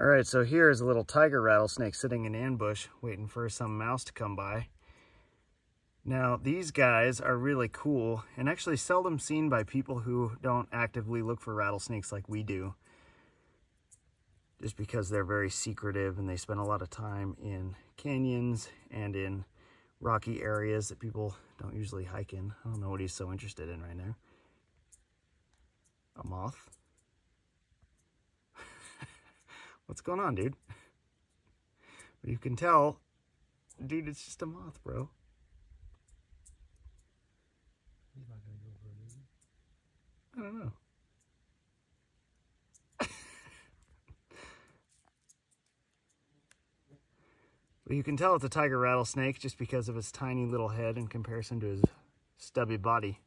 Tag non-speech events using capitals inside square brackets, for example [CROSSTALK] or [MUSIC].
All right, so here is a little tiger rattlesnake sitting in ambush, waiting for some mouse to come by. Now, these guys are really cool and actually seldom seen by people who don't actively look for rattlesnakes like we do. Just because they're very secretive and they spend a lot of time in canyons and in rocky areas that people don't usually hike in. I don't know what he's so interested in right now. A moth? What's going on, dude? [LAUGHS] You can tell, dude, it's just a moth, bro. He's not gonna go for it, is he? I don't know. [LAUGHS] but you can tell it's a tiger rattlesnake just because of its tiny little head in comparison to his stubby body.